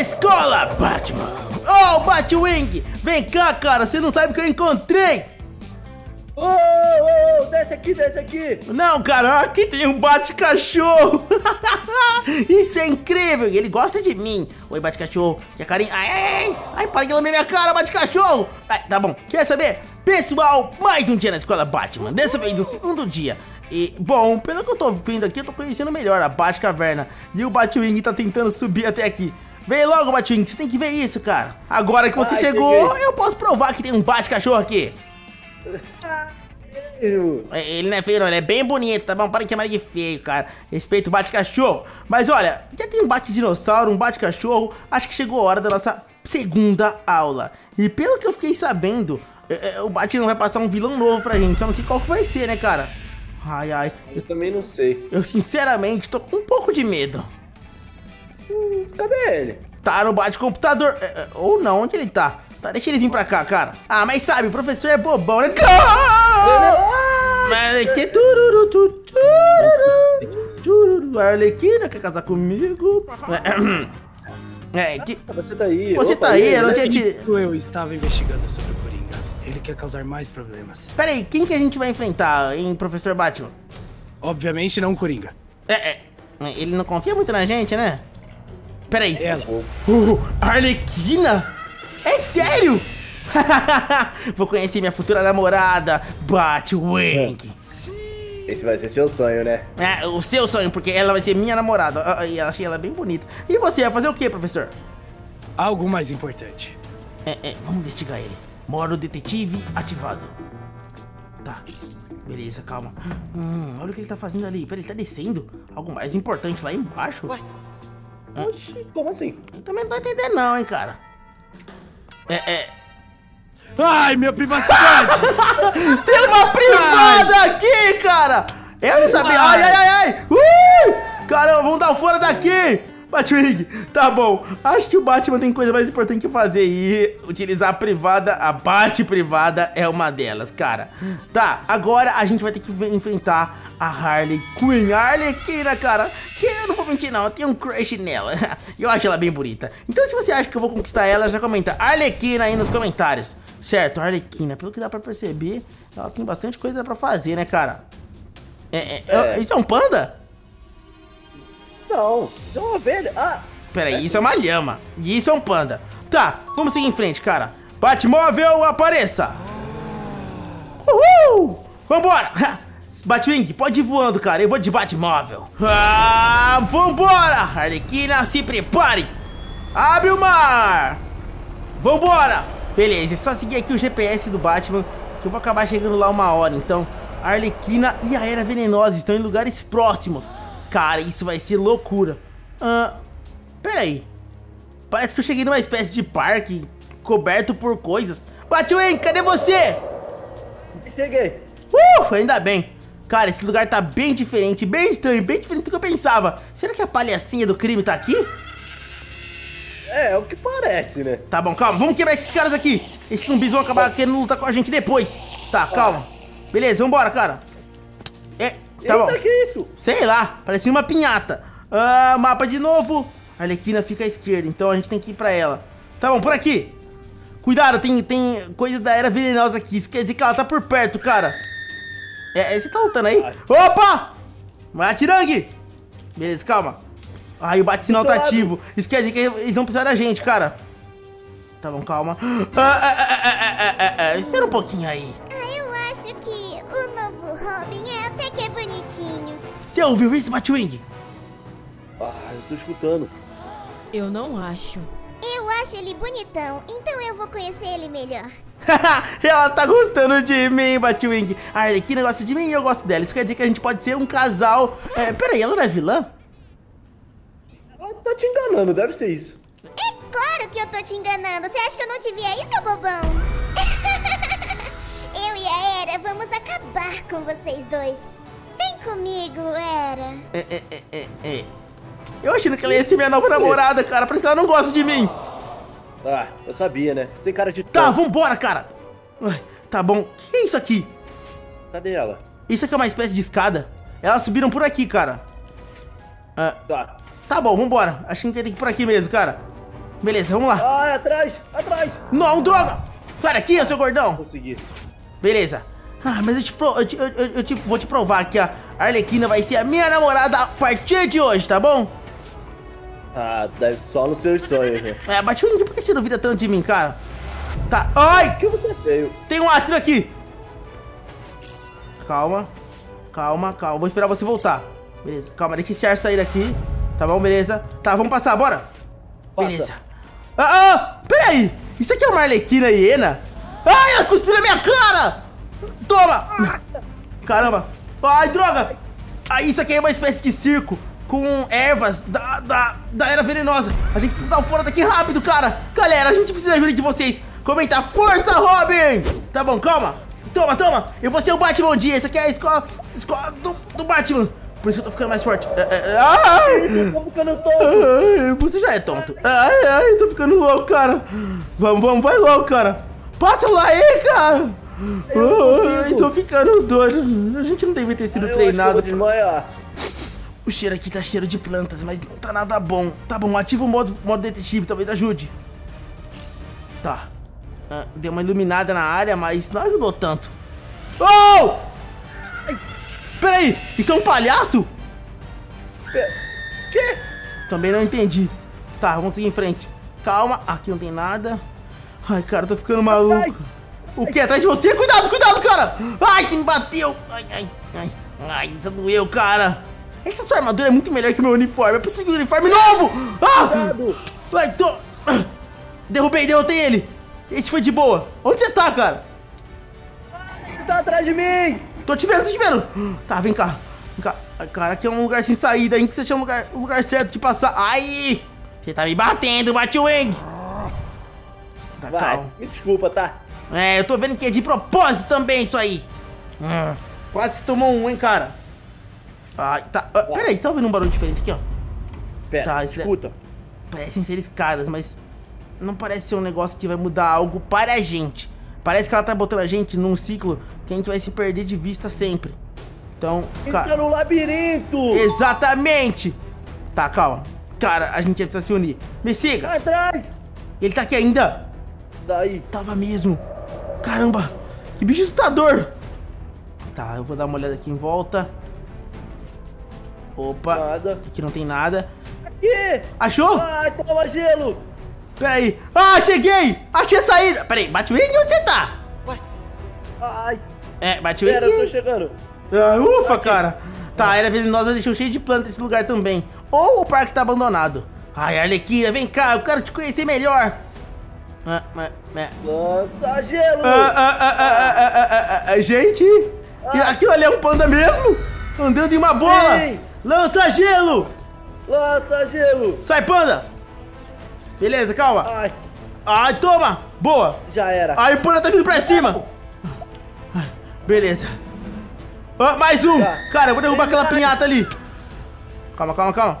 Escola Batman! Oh, Batwing! Vem cá, cara, você não sabe o que eu encontrei! Ô, ô, ô, desce aqui, desce aqui. Não, cara, aqui tem um bate-cachorro. Isso é incrível. E ele gosta de mim. Oi, bate-cachorro. Quer carinho? Ai, ai, ai. Ai, para de lamber minha cara, bate-cachorro. Tá bom. Quer saber? Pessoal, mais um dia na escola Batman. Dessa vez, o segundo dia. E, bom, pelo que eu tô vendo aqui, eu tô conhecendo melhor a Batcaverna. E o Batwing tá tentando subir até aqui. Vem logo, Batwing, você tem que ver isso, cara. Agora que você Ai, chegou, cheguei. eu posso provar que tem um bate-cachorro aqui. Ele não é feio não, ele é bem bonito, tá bom? Para de chamar ele de feio, cara. Respeito o bate-cachorro. Mas olha, já tem um bate-dinossauro, um bate-cachorro. Acho que chegou a hora da nossa segunda aula. E pelo que eu fiquei sabendo, é, é, o Bate não vai passar um vilão novo pra gente. Só não sei qual que vai ser, né, cara? Ai, ai. Eu também não sei. Eu sinceramente tô com um pouco de medo. Hum, cadê ele? Tá no bate-computador. É, é, ou não, onde ele tá? Tá, deixa ele vir pra cá, cara. Ah, mas sabe, o professor é bobão, né? Arlequina, tururu, tururu, tururu, Arlequina quer casar comigo? É, que... Ah, você tá aí. Você Opa, tá aí, eu não tinha te... Eu estava investigando sobre o Coringa. Ele quer causar mais problemas. Pera aí, quem que a gente vai enfrentar, em Professor Batman? Obviamente não o Coringa. É, é. Ele não confia muito na gente, né? Pera aí. Ela. Uh, Arlequina? É sério? Vou conhecer minha futura namorada, Batwing. Esse vai ser seu sonho, né? É, o seu sonho, porque ela vai ser minha namorada. Ah, ah, e eu achei ela bem bonita. E você vai fazer o que, professor? Algo mais importante. É, é, vamos investigar ele. Modo detetive ativado. Tá. Beleza, calma. Hum, olha o que ele tá fazendo ali. Pera, ele tá descendo. Algo mais importante lá embaixo. Ué? Oxi, como assim? Eu também não tô entendendo não, hein, cara. É, é... Ai, minha privacidade! Tem uma privada ai. aqui, cara! Eu não sabia. Ai, ai, ai, ai! Ui! Caramba, vamos dar fora daqui! Batwing, tá bom. Acho que o Batman tem coisa mais importante que fazer e utilizar a privada, a Bat privada é uma delas, cara. Tá, agora a gente vai ter que enfrentar a Harley Quinn. A Arlequina, cara, que eu não vou mentir não, eu tenho um crush nela. eu acho ela bem bonita. Então se você acha que eu vou conquistar ela, já comenta Arlequina aí nos comentários. Certo, Arlequina, pelo que dá pra perceber, ela tem bastante coisa pra fazer, né, cara? É, é, é. Isso é um panda? Não, isso é uma ovelha. Ah! Peraí, é. isso é uma lhama. E isso é um panda. Tá, vamos seguir em frente, cara. Batmóvel, apareça! Uhul! Vambora! Batwing, pode ir voando, cara. Eu vou de Batmóvel. Ah, vambora! Arlequina, se prepare! Abre o mar! Vambora! Beleza, é só seguir aqui o GPS do Batman, que eu vou acabar chegando lá uma hora. Então, a Arlequina e a Era Venenosa estão em lugares próximos. Cara, isso vai ser loucura. Ah, pera aí. Parece que eu cheguei numa espécie de parque coberto por coisas. Batwing, cadê você? Cheguei. Uh, ainda bem. Cara, esse lugar tá bem diferente, bem estranho, bem diferente do que eu pensava. Será que a palhacinha do crime tá aqui? É, é o que parece, né? Tá bom, calma, vamos quebrar esses caras aqui. Esses zumbis vão acabar querendo lutar com a gente depois. Tá, calma. Beleza, vambora, cara. É, Tá Eita, bom. que isso? Sei lá, parecia uma pinhata. Ah, mapa de novo. A Arlequina fica à esquerda, então a gente tem que ir pra ela. Tá bom, por aqui. Cuidado, tem, tem coisa da Era Venenosa aqui. Isso quer dizer que ela tá por perto, cara. É, é você tá lutando aí? Opa! Vai atirangue! Beleza, calma. Ai, o bate-sinal tá ativo. Isso quer dizer que eles vão precisar da gente, cara. Tá bom, calma. Ah, ah, ah, Espera um pouquinho aí. Você ouviu isso, Batwing? Ah, eu tô escutando. Eu não acho. Eu acho ele bonitão, então eu vou conhecer ele melhor. Ela tá gostando de mim, Batwing. A Arlequina gosta de mim e eu gosto dela. Isso quer dizer que a gente pode ser um casal. É, peraí, ela não é vilã? Ela tá te enganando, deve ser isso. É claro que eu tô te enganando. Você acha que eu não te vi aí, seu bobão? eu e a Era vamos acabar com vocês dois. Comigo, Era. É, é, é, é, é. Eu achando que ela ia ser minha nova namorada, cara. Parece que ela não gosta de mim. Ah, eu sabia, né? Sem cara de Tá, vambora, cara. tá bom. O que é isso aqui? Cadê ela? Isso aqui é uma espécie de escada. Elas subiram por aqui, cara. Ah, tá. Tá bom, vambora. Acho que a gente vai ter que ir por aqui mesmo, cara. Beleza, vamos lá. Ai, atrás, atrás. Não, droga! Sai daqui, seu gordão! Consegui. Beleza. Ah, mas eu, te pro- eu, te- eu- eu- eu te- vou te provar que a Arlequina vai ser a minha namorada a partir de hoje, tá bom? Ah, deve só nos seus sonhos, né? É, Batwing, por que você duvida tanto de mim, cara? Tá. Ai! Que você é feio? Tem um astro aqui! Calma. Calma, calma. Vou esperar você voltar. Beleza. Calma, deixa esse ar sair daqui. Tá bom, beleza. Tá, vamos passar, bora. Passa. Beleza. Ah, ah, peraí. Isso aqui é uma arlequina hiena? Ai, ela cuspiu na minha cara! Toma! Caramba. Ai, droga. Ah, isso aqui é uma espécie de circo com ervas da, da, da era venenosa. A gente precisa dar um fora daqui rápido, cara. Galera, a gente precisa da ajuda de vocês. Comentar, força, Robin! Tá bom, calma. Toma, toma. Eu vou ser o Batman um dia. Essa aqui é a escola, escola do, do Batman. Por isso que eu tô ficando mais forte. É, é, é, ai! Eu tô ficando tonto. Você já é tonto. Ai, ai, tô ficando louco, cara. Vamos, vamos, vai logo, cara. Passa lá aí, cara. Ai, consigo. tô ficando doido. A gente não devia ter sido Eu que eu treinado. desmaiar. O cheiro aqui tá cheiro de plantas, mas não tá nada bom. Tá bom, ativa o modo, modo detetive, talvez ajude. Tá. Ah, deu uma iluminada na área, mas não ajudou tanto. Oh! Ai, Peraí, isso é um palhaço? Que? Também não entendi. Tá, vamos seguir em frente. Calma, aqui não tem nada. Ai, cara, eu tô ficando maluco. O que? Atrás de você? Cuidado, cuidado, cara! Ai, você me bateu! Ai, ai, ai, ai, isso doeu, cara. Essa sua armadura é muito melhor que o meu uniforme. Eu preciso de um uniforme novo! Ah! Cuidado. Ai, tô... Derrubei, derrotei ele. Esse foi de boa. Onde você tá, cara? Ele tá atrás de mim. Tô te vendo, tô te vendo. Tá, vem cá. Vem cá. Cara, aqui é um lugar sem saída, hein? Você achar um lugar, um lugar certo de passar. Ai! Você tá me batendo, Batwing! Tá, Vai, calma. me desculpa, tá? É, eu tô vendo que é de propósito também isso aí. Hum, quase se tomou um, hein, cara. Ai, tá. Ah, peraí, tá ouvindo um barulho diferente aqui, ó? Pera, Tá, é- escuta. Parecem ser escadas, mas não parece ser um negócio que vai mudar algo para a gente. Parece que ela tá botando a gente num ciclo que a gente vai se perder de vista sempre. Então, cara. tá no labirinto. Exatamente! Tá, calma. Cara, a gente precisa se unir. Me siga! Atrás. Ele tá aqui ainda! Daí. Tava mesmo! Caramba! Que bicho assustador! Tá, eu vou dar uma olhada aqui em volta. Opa! Nada. Aqui não tem nada. Aqui. Achou? Ai, toma gelo. Peraí! Ah, cheguei! Achei a saída! Peraí, Batwing, onde você tá? Ai. É, Batwing. Pera, eu tô chegando. Ah, ufa, cara! Tá, a era venenosa deixou cheio de planta esse lugar também. Ou o parque tá abandonado. Ai, Arlequina, vem cá, eu quero te conhecer melhor. Ah, ah. Lança gelo. Ah, ah, ah, ah, ah, ah, ah, ah, Gente, Ah. aquilo ali é um panda mesmo? Andando em uma bola. Sim. Lança gelo. Lança gelo. Sai, panda. Beleza, calma. Ai, Ai, toma. Boa. já era. Ai, o panda tá vindo pra cima. Ai, Beleza. Ah, mais um. Tá. Cara, eu vou derrubar aquela Verdade. pinhata ali. Calma, calma, calma.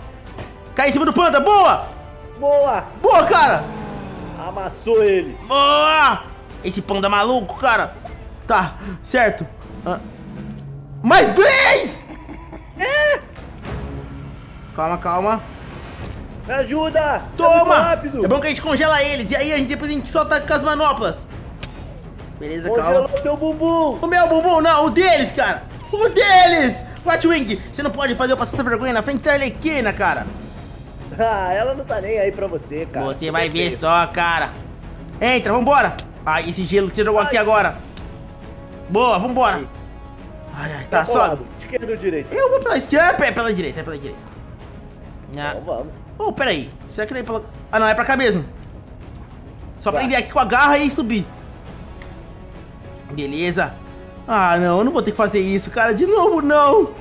Cai em cima do panda. Boa. Boa. Boa, cara. Amassou ele. Boa. Esse panda maluco, cara. Tá, certo. Ah. Mais três. Calma, calma. Me ajuda. É Toma! rápido. É bom que a gente congela eles e aí a gente, depois a gente solta com as manoplas. Beleza, Congelou calma. seu bumbum. O meu bumbum, não, o deles, cara. O deles! Watchwing, você não pode fazer eu passar essa vergonha na frente da Arlequina, cara. Ah, ela não tá nem aí pra você, cara. Você vai ver só, cara. Entra, vambora. Ai, esse gelo que você jogou aqui Ai. agora. Boa, vambora. Ai, ai, tá, qual sobe. Esquerda ou direita? Eu vou pela esquerda, é pela direita, é pela direita. Ah. Então vamos. Oh, peraí. Será que não é pela... Ah, não, é pra cá mesmo. Só Vai. prender aqui com a garra e subir. Beleza. Ah, não, eu não vou ter que fazer isso, cara. De novo, não.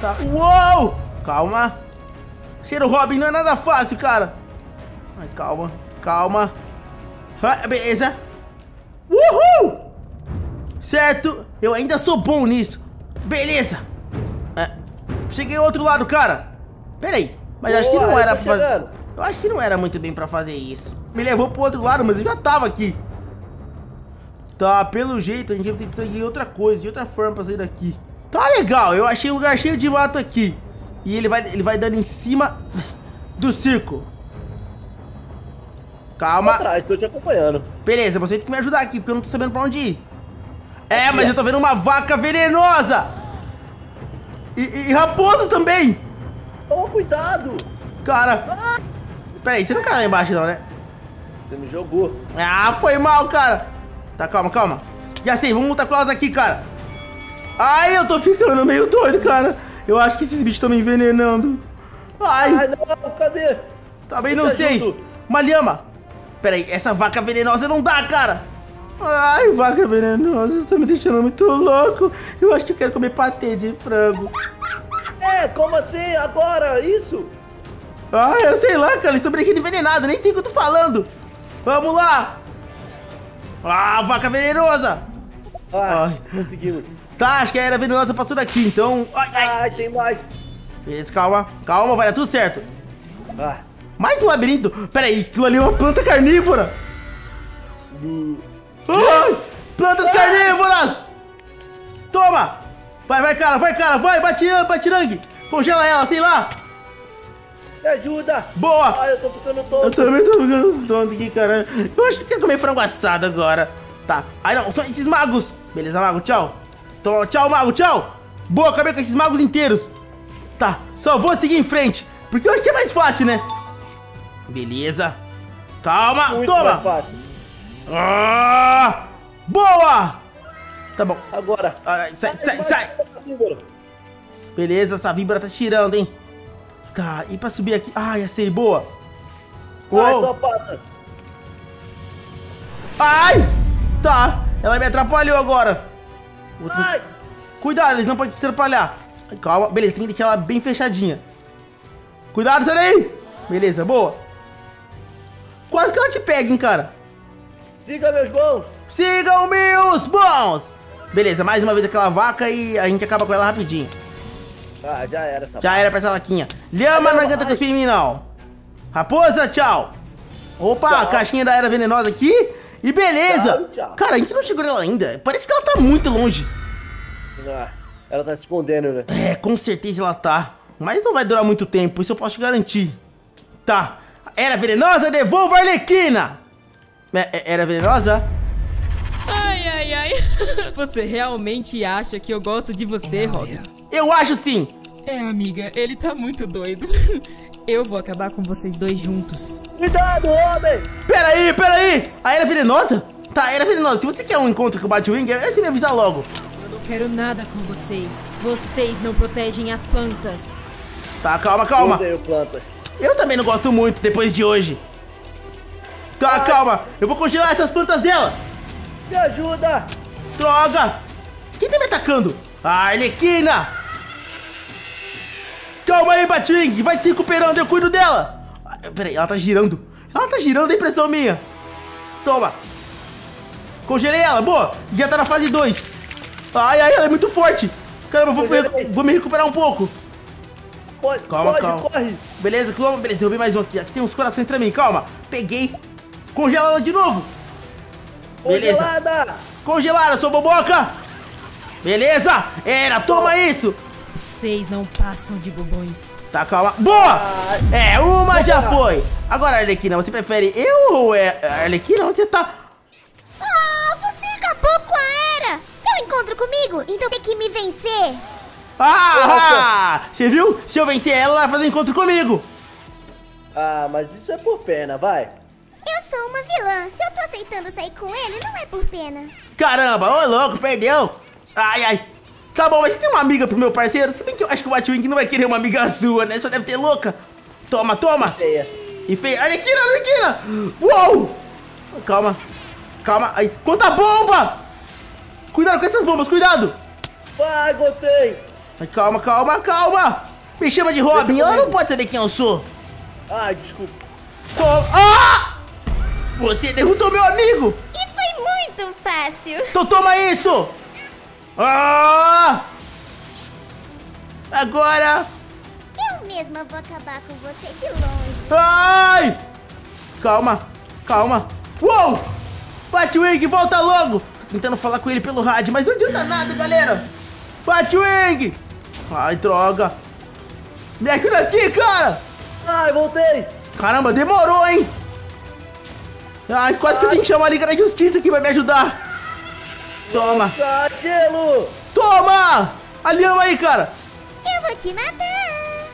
Tá. Uou! Calma. Cheiro Robin não é nada fácil, cara. Ai, calma, calma. Ah, beleza. Uhul! Certo, eu ainda sou bom nisso. Beleza. É, cheguei ao outro lado, cara. Pera aí, mas acho que Boa, não era tô pra fazer... Eu acho que não era muito bem pra fazer isso. Me levou pro outro lado, mas eu já tava aqui. Tá, pelo jeito a gente vai ter que precisar de outra coisa, de outra forma pra sair daqui. Tá legal, eu achei um lugar cheio de mato aqui. E ele vai, ele vai dando em cima do circo. Calma. Atrás, tô te acompanhando. Beleza, você tem que me ajudar aqui, porque eu não tô sabendo pra onde ir. É, mas eu tô vendo uma vaca venenosa. E, e, e raposa também. Toma cuidado. Cara. Peraí, você não caiu lá embaixo não, né? Você me jogou. Ah, foi mal, cara. Tá, calma, calma. Já sei, vamos lutar com elas aqui, cara. Ai, eu tô ficando meio doido, cara. Eu acho que esses bichos estão me envenenando. Ai, Ai, não, cadê? também eu não sei. ajudo. Uma lhama. Peraí, essa vaca venenosa não dá, cara. Ai, vaca venenosa, você tá me deixando muito louco. Eu acho que eu quero comer patê de frango. É, como assim? Agora? Isso? Ai, eu sei lá, cara, eles estão brincando envenenado, nem sei o que eu tô falando. Vamos lá. Ah, vaca venenosa. Ah, Ai. conseguimos. Tá, acho que a era venenosa passou daqui, então... Ai, ai. Ai, tem mais. Beleza, calma, calma, vai dar tudo certo. Ah, Mais um labirinto. Pera aí, aquilo ali é uma planta carnívora. Ai, plantas carnívoras. Toma. Vai, vai, cara, vai, cara, vai, bate, batirangue. Congela ela, sei lá. me ajuda. Boa. Ai, eu tô ficando Eu tonto. também tô ficando tonto aqui, cara. Eu acho que quero comer frango assado agora. Tá. Ai, não, são esses magos. Beleza, mago, tchau. Então, tchau, mago, tchau. Boa, acabei com esses magos inteiros. Tá, só vou seguir em frente. Porque eu acho que é mais fácil, né? Beleza. Calma, Muito toma. Ah, boa. Tá bom. Agora. Ai, sai, Ai, sai, sai. víbora. Beleza, essa víbora tá tirando, hein? Tá, e pra subir aqui? Ah, ia ser boa. Vai, Uou. só passa. Ai! Tá, ela me atrapalhou agora. Vou ter- Ai, Cuidado, eles não podem te atrapalhar. Calma, beleza, tem que deixar ela bem fechadinha. Cuidado, sai daí! Beleza, boa. Quase que ela te pega, hein, cara. siga meus bons. Sigam meus bons! Beleza, mais uma vez aquela vaca e a gente acaba com ela rapidinho. Ah, já era essa Já era pra essa vaquinha. Lhama não adianta cuspir em mim, não. Raposa, tchau. Opa, Tchau. caixinha da era venenosa aqui. E beleza. Tchau, tchau. Cara, a gente não chegou nela ainda. Parece que ela tá muito longe. Ah, ela tá se escondendo, né? É, com certeza ela tá. Mas não vai durar muito tempo, isso eu posso te garantir. Tá. Era venenosa, devolva a Arlequina. É, é- era venenosa? Ai, ai, ai. Você realmente acha que eu gosto de você, Robin? Eu acho sim. É, amiga, ele tá muito doido. Eu vou acabar com vocês dois juntos. Cuidado, homem! Peraí, peraí. A era venenosa? Tá, era venenosa. Se você quer um encontro com o Batwing, é você me avisar logo. Eu não quero nada com vocês. Vocês não protegem as plantas. Tá, calma, calma. Odeio plantas. Eu também não gosto muito depois de hoje. Tá, Ai. calma. Eu vou congelar essas plantas dela. Me ajuda! Droga! Quem tá me atacando? A Arlequina! Calma aí, Batwing! Vai se recuperando, eu cuido dela! Ah, Peraí, ela tá girando. Ela tá girando, é impressão minha. Toma. Congelei ela, boa. Já tá na fase 2. Ai, ai, ela é muito forte. Caramba, vou, Congelei. vou me recuperar um pouco. Pode, Calma, pode, calma. corre! Beleza, Cloma, beleza, derrubei mais um aqui. Aqui tem uns corações pra mim, calma. Peguei. Congela ela de novo. Beleza. Congelada! Congelada, sua boboca! Beleza! Era, toma isso! Vocês não passam de bobões. Tá, calma. Boa! É, uma já foi. Agora, Arlequina, você prefere eu ou é... Arlequina, onde você tá? Ah, você acabou com a Era! Um encontro comigo? Então tem que me vencer! Ah! Você viu? Se eu vencer ela, ela vai fazer encontro comigo. Ah, mas isso é por pena, vai. Eu sou uma vilã. Se eu tô aceitando sair com ele, não é por pena. Caramba, ô louco, perdeu. Ai, ai. Tá bom, mas você tem uma amiga pro meu parceiro? Se bem que eu acho que o Batwing não vai querer uma amiga sua, né? Só deve ter louca. Toma, toma. Feia. E feio. Arlequina, Arlequina! Uou! Calma. Calma. Ai, quanta bomba! Cuidado com essas bombas, cuidado! Vai, botei! Ai, calma, calma, calma! Me chama de Robin, ela não pode saber quem eu sou. Ai, desculpa. Toma. Ah! Você derrotou meu amigo! E foi muito fácil. Então toma isso! Ah! Agora! Eu mesma vou acabar com você de longe. Ai! Calma, calma. Uou! Batwing, volta logo! Tô tentando falar com ele pelo rádio, mas não adianta nada, galera! Batwing! Ai, droga! Me ajuda aqui, cara! Ai, voltei! Caramba, demorou, hein? Ai, quase que eu tenho que chamar a Liga da Justiça que vai me ajudar. Toma. Nossa, gelo! Toma! A lhama aí, cara. Eu vou te matar.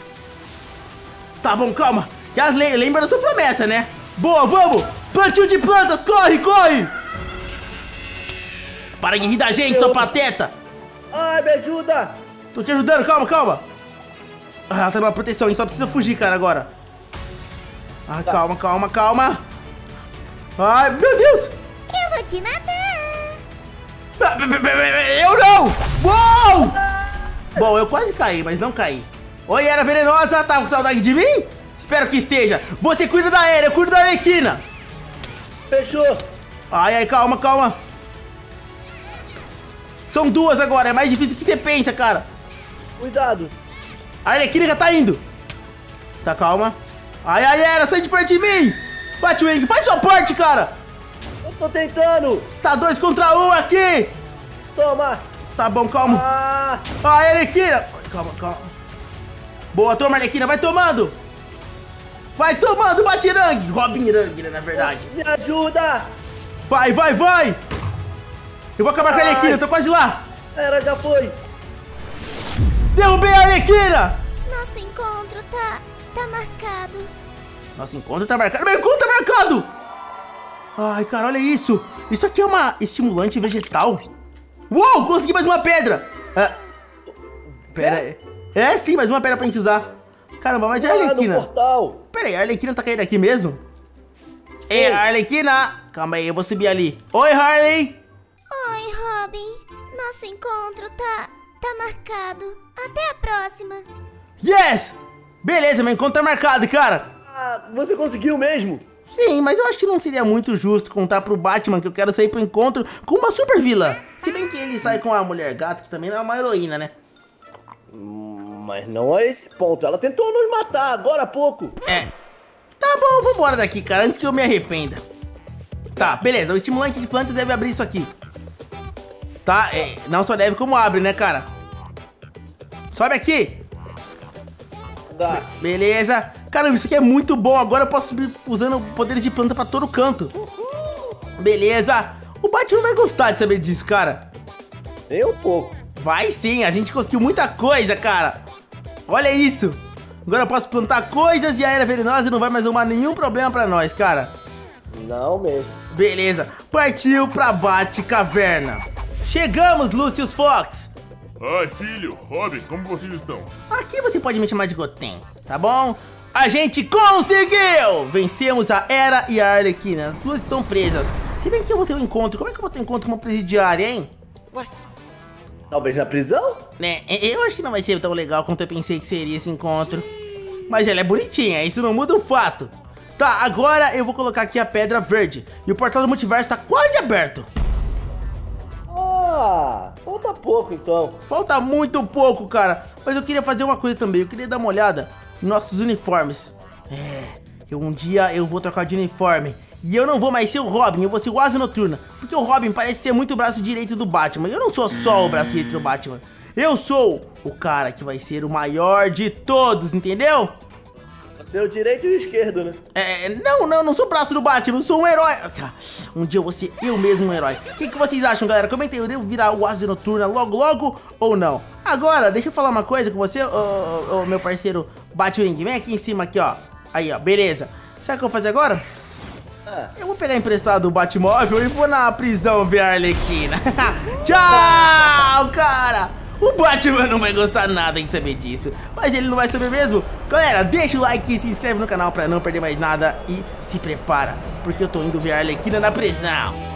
Tá bom, calma. Já le lembra da sua promessa, né? Boa, vamos! Plantio de plantas, corre, corre! Para de rir da gente, seu pateta! Ai, me ajuda! Tô te ajudando, calma, calma! Ah, ela tá numa proteção, a gente só precisa fugir, cara, agora. Ah, calma, calma, calma. Ai, meu Deus! Eu vou te matar. Eu não! Uou! Bom, eu quase caí, mas não caí. Oi, era venenosa, tá com saudade de mim? Espero que esteja. Você cuida da Era, eu cuido da Arlequina. Fechou! Ai, ai, calma, calma. São duas agora, é mais difícil do que você pensa, cara. Cuidado! A Arlequina já tá indo. Tá, calma. Ai, ai, Era, sai de perto de mim. Batwing, faz sua parte, cara. Tô tentando! Tá dois contra um aqui. Toma! Tá bom, calma. Ah! Ai, Arlequina. Calma, calma. Boa, toma, Arlequina, vai tomando. Vai tomando, Batirangue. Robin Rang, né, na verdade. Me ajuda! Vai, vai, vai. Eu vou acabar com a Arlequina, tô quase lá. Era, já foi! Derrubei a Arlequina. Nosso encontro tá. tá marcado. Nosso encontro tá marcado. Meu encontro tá marcado! Ai, cara, olha isso. Isso aqui é uma estimulante vegetal. Uou, consegui mais uma pedra. Ah, pera aí. É, sim, mais uma pedra pra gente usar. Caramba, mas é a no Arlequina. portal! Pera aí, a Arlequina tá caindo aqui mesmo? Ei, Arlequina! Calma aí, eu vou subir ali. Oi, Harley! Oi, Robin. Nosso encontro tá. tá marcado. Até a próxima. Yes! Beleza, meu encontro tá marcado, cara. Ah, você conseguiu mesmo? Sim, mas eu acho que não seria muito justo contar pro Batman que eu quero sair pro encontro com uma super vilã. Se bem que ele sai com a mulher gata, que também não é uma heroína, né? Hum, Mas não a esse ponto. Ela tentou nos matar agora há pouco. É. Tá bom, vambora daqui, cara, antes que eu me arrependa. Tá, beleza, o estimulante de planta deve abrir isso aqui. Tá, é, não só deve, como abre, né, cara? Sobe aqui. Dá. Beleza. Caramba, isso aqui é muito bom. Agora eu posso subir usando poderes de planta pra todo canto. Beleza. O Batman vai gostar de saber disso, cara. Nem um pouco. Vai sim, a gente conseguiu muita coisa, cara. Olha isso. Agora eu posso plantar coisas e a Era Venenosa não vai mais arrumar nenhum problema pra nós, cara. Não mesmo. Beleza, partiu pra Bate Caverna. Chegamos, Lucius Fox. Ai, filho, Robin, como vocês estão? Aqui você pode me chamar de Goten, tá bom? A gente conseguiu! Vencemos a Era e a Arlequina. As duas estão presas. Se bem que eu vou ter um encontro. Como é que eu vou ter um encontro com uma presidiária, hein? Talvez na prisão? Né, eu acho que não vai ser tão legal quanto eu pensei que seria esse encontro. Mas ela é bonitinha, isso não muda o fato. Tá, agora eu vou colocar aqui a pedra verde. E o portal do multiverso tá quase aberto. Ah, falta pouco então. Falta muito pouco, cara. Mas eu queria fazer uma coisa também. Eu queria dar uma olhada nossos uniformes. É, eu, um dia eu vou trocar de uniforme. E eu não vou mais ser o Robin, eu vou ser o Asa Noturna. Porque o Robin parece ser muito o braço direito do Batman. Eu não sou só o braço direito do Batman. Eu sou o cara que vai ser o maior de todos, entendeu? É o direito e o esquerdo, né? É, não, não, não sou braço do Batman, eu sou um herói. Um dia eu vou ser eu mesmo um herói. O que, que vocês acham, galera? Comentem, eu devo virar o Asa Noturna logo, logo ou não? Agora, deixa eu falar uma coisa com você, ô, ô, ô, meu parceiro Batwing. Vem aqui em cima, aqui, ó. Aí, ó, beleza. Sabe o que eu vou fazer agora? Ah, Eu vou pegar emprestado o Batmóvel e vou na prisão ver a Arlequina. Tchau, cara! O Batman não vai gostar nada em saber disso. Mas ele não vai saber mesmo. Galera, deixa o like e se inscreve no canal pra não perder mais nada. E se prepara, porque eu tô indo ver a Arlequina na prisão.